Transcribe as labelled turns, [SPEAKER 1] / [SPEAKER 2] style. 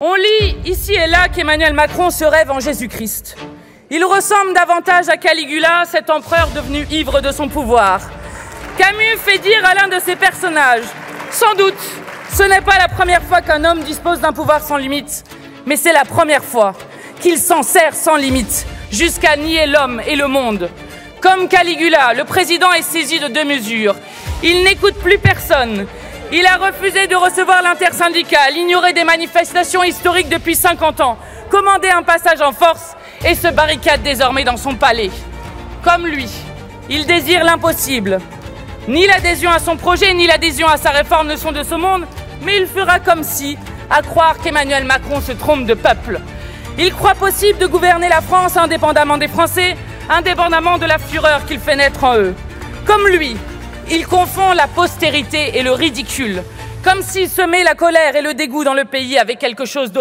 [SPEAKER 1] On lit ici et là qu'Emmanuel Macron se rêve en Jésus-Christ. Il ressemble davantage à Caligula, cet empereur devenu ivre de son pouvoir. Camus fait dire à l'un de ses personnages Sans doute, ce n'est pas la première fois qu'un homme dispose d'un pouvoir sans limite, mais c'est la première fois qu'il s'en sert sans limite, jusqu'à nier l'homme et le monde. Comme Caligula, le président est saisi de deux mesures. Il n'écoute plus personne. Il a refusé de recevoir l'intersyndical, ignoré des manifestations historiques depuis 50 ans, commandé un passage en force et se barricade désormais dans son palais. Comme lui, il désire l'impossible. Ni l'adhésion à son projet, ni l'adhésion à sa réforme ne sont de ce monde, mais il fera comme si, à croire qu'Emmanuel Macron se trompe de peuple. Il croit possible de gouverner la France indépendamment des Français, indépendamment de la fureur qu'il fait naître en eux. Comme lui, il confond la postérité et le ridicule, comme s'il semait la colère et le dégoût dans le pays avec quelque chose d'autre.